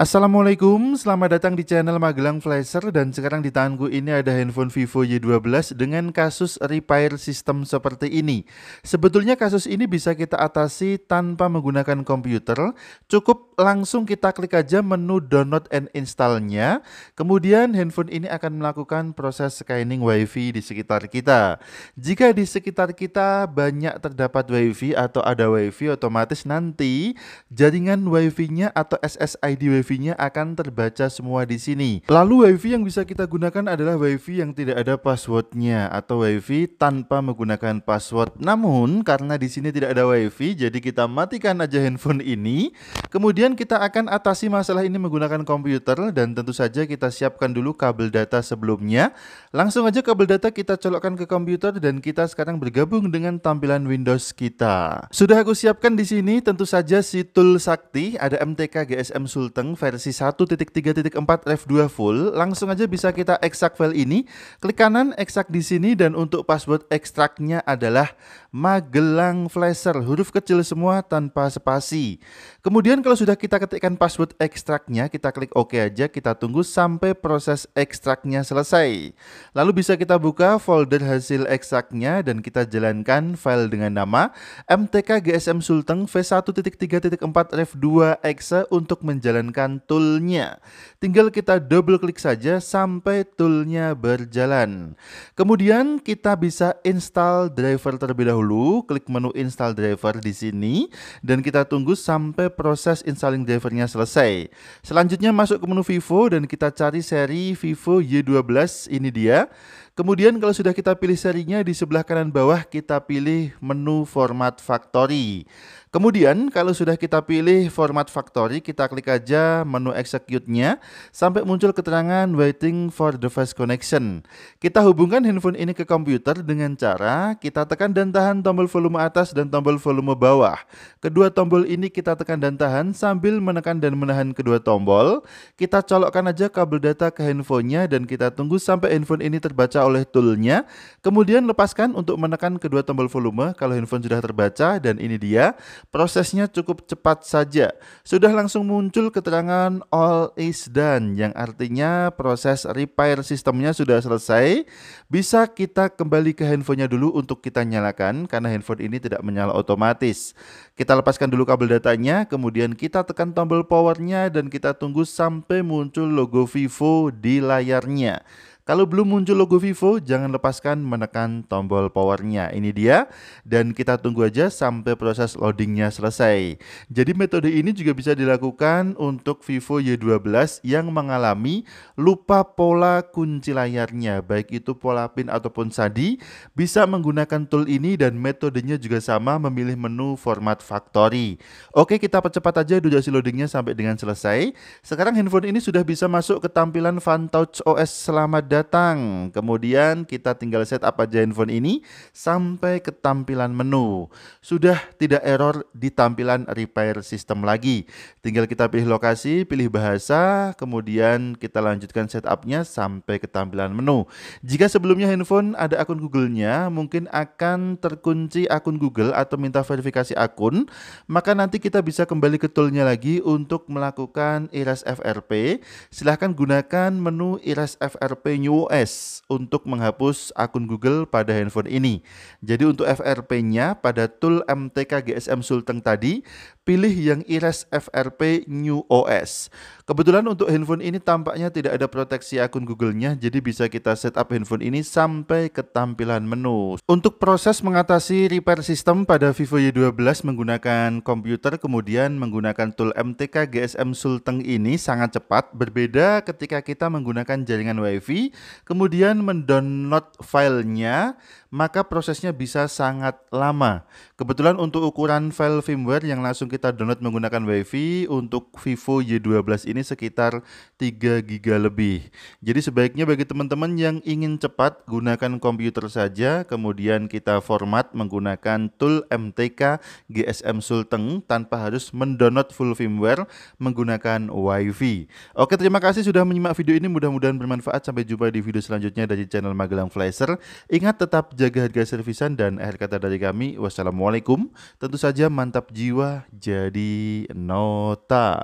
Assalamualaikum, selamat datang di channel Magelang Flasher dan sekarang di tanganku ini ada handphone Vivo Y12 dengan kasus repair sistem seperti ini. Sebetulnya kasus ini bisa kita atasi tanpa menggunakan komputer, cukup langsung kita klik aja menu download and installnya, kemudian handphone ini akan melakukan proses scanning WiFi di sekitar kita. Jika di sekitar kita banyak terdapat WiFi atau ada WiFi, otomatis nanti jaringan WiFi-nya atau SSID WiFi WiFi-nya akan terbaca semua di sini. Lalu WiFi yang bisa kita gunakan adalah WiFi yang tidak ada passwordnya atau WiFi tanpa menggunakan password. Namun karena di sini tidak ada WiFi, jadi kita matikan aja handphone ini. Kemudian kita akan atasi masalah ini menggunakan komputer dan tentu saja kita siapkan dulu kabel data sebelumnya. Langsung aja kabel data kita colokkan ke komputer dan kita sekarang bergabung dengan tampilan Windows kita. Sudah aku siapkan di sini tentu saja si tool sakti ada MTK GSM Sulteng versi 1.3.4 Ref2 full, langsung aja bisa kita ekstrak file ini. Klik kanan ekstrak di sini dan untuk password ekstraknya adalah Magelang Flasher, huruf kecil semua tanpa spasi. Kemudian kalau sudah kita ketikkan password ekstraknya, kita klik OK aja, kita tunggu sampai proses ekstraknya selesai. Lalu bisa kita buka folder hasil ekstraknya dan kita jalankan file dengan nama MTK GSM Sulteng V1.3.4 Ref2 exe untuk menjalankan menggunakan toolnya. Tinggal kita double klik saja sampai toolnya berjalan. Kemudian kita bisa install driver terlebih dahulu. Klik menu install driver di sini dan kita tunggu sampai proses installing drivernya selesai. Selanjutnya masuk ke menu Vivo dan kita cari seri Vivo Y12 ini dia. Kemudian kalau sudah kita pilih serinya di sebelah kanan bawah kita pilih menu format factory. Kemudian kalau sudah kita pilih format factory, kita klik aja menu execute-nya sampai muncul keterangan waiting for device connection. Kita hubungkan handphone ini ke komputer dengan cara kita tekan dan tahan tombol volume atas dan tombol volume bawah. Kedua tombol ini kita tekan dan tahan sambil menekan dan menahan kedua tombol. Kita colokkan aja kabel data ke handphonenya dan kita tunggu sampai handphone ini terbaca oleh toolnya. Kemudian lepaskan untuk menekan kedua tombol volume kalau handphone sudah terbaca dan ini dia Prosesnya cukup cepat saja. Sudah langsung muncul keterangan all is done yang artinya proses repair sistemnya sudah selesai. Bisa kita kembali ke handphonenya dulu untuk kita nyalakan karena handphone ini tidak menyala otomatis. Kita lepaskan dulu kabel datanya, kemudian kita tekan tombol powernya dan kita tunggu sampai muncul logo Vivo di layarnya. Kalau belum muncul logo Vivo, jangan lepaskan menekan tombol powernya. Ini dia, dan kita tunggu aja sampai proses loadingnya selesai. Jadi metode ini juga bisa dilakukan untuk Vivo Y12 yang mengalami lupa pola kunci layarnya, baik itu pola pin ataupun SADI, bisa menggunakan tool ini dan metodenya juga sama memilih menu format factory. Oke, kita percepat aja durasi loadingnya sampai dengan selesai. Sekarang handphone ini sudah bisa masuk ke tampilan FunTouch OS datang datang. Kemudian kita tinggal set up aja handphone ini sampai ke tampilan menu. Sudah tidak error di tampilan repair system lagi. Tinggal kita pilih lokasi, pilih bahasa, kemudian kita lanjutkan setupnya sampai ke tampilan menu. Jika sebelumnya handphone ada akun Google-nya, mungkin akan terkunci akun Google atau minta verifikasi akun, maka nanti kita bisa kembali ke toolnya lagi untuk melakukan erase FRP. Silahkan gunakan menu erase FRP OS untuk menghapus akun Google pada handphone ini. Jadi untuk FRP-nya pada tool MTK GSM Sulteng tadi, pilih yang Iris FRP New OS. Kebetulan untuk handphone ini tampaknya tidak ada proteksi akun Google-nya, jadi bisa kita setup handphone ini sampai ke tampilan menu. Untuk proses mengatasi repair system pada Vivo Y12 menggunakan komputer kemudian menggunakan tool MTK GSM Sulteng ini sangat cepat, berbeda ketika kita menggunakan jaringan WiFi, kemudian mendownload filenya, maka prosesnya bisa sangat lama. Kebetulan untuk ukuran file firmware yang langsung kita download menggunakan WiFi untuk Vivo Y12 ini sekitar 3 GB lebih. Jadi sebaiknya bagi teman-teman yang ingin cepat gunakan komputer saja, kemudian kita format menggunakan tool MTK GSM Sulteng tanpa harus mendownload full firmware menggunakan WiFi. Oke, terima kasih sudah menyimak video ini. Mudah-mudahan bermanfaat. Sampai jumpa di video selanjutnya dari channel Magelang Flasher. Ingat tetap jaga harga servisan dan akhir kata dari kami wassalamualaikum. Tentu saja mantap jiwa jadi nota